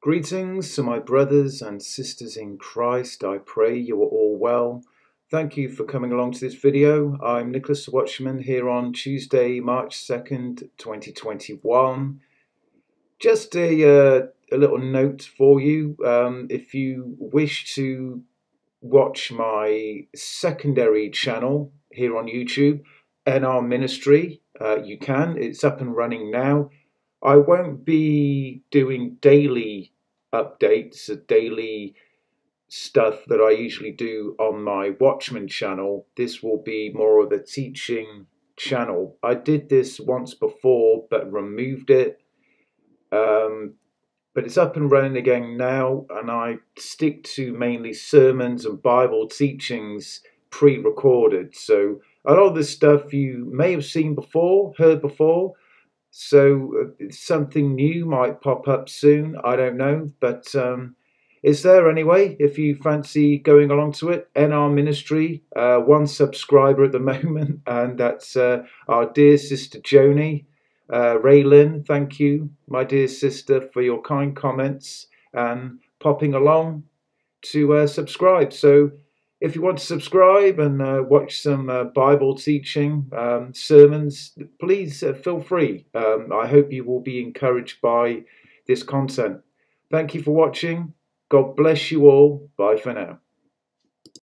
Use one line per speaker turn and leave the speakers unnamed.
Greetings to my brothers and sisters in Christ. I pray you are all well. Thank you for coming along to this video. I'm Nicholas Watchman here on Tuesday, March 2nd, 2021. Just a, uh, a little note for you. Um, if you wish to watch my secondary channel here on YouTube, NR Ministry, uh, you can. It's up and running now. I won't be doing daily updates, daily stuff that I usually do on my Watchman channel. This will be more of a teaching channel. I did this once before but removed it. Um, but it's up and running again now, and I stick to mainly sermons and Bible teachings pre recorded. So a lot of this stuff you may have seen before, heard before so uh, something new might pop up soon. I don't know, but um, it's there anyway. If you fancy going along to it, NR Ministry, uh, one subscriber at the moment, and that's uh, our dear sister Joni. Uh, Raylyn, thank you, my dear sister, for your kind comments and popping along to uh, subscribe. So if you want to subscribe and uh, watch some uh, Bible teaching um, sermons, please uh, feel free. Um, I hope you will be encouraged by this content. Thank you for watching. God bless you all. Bye for now.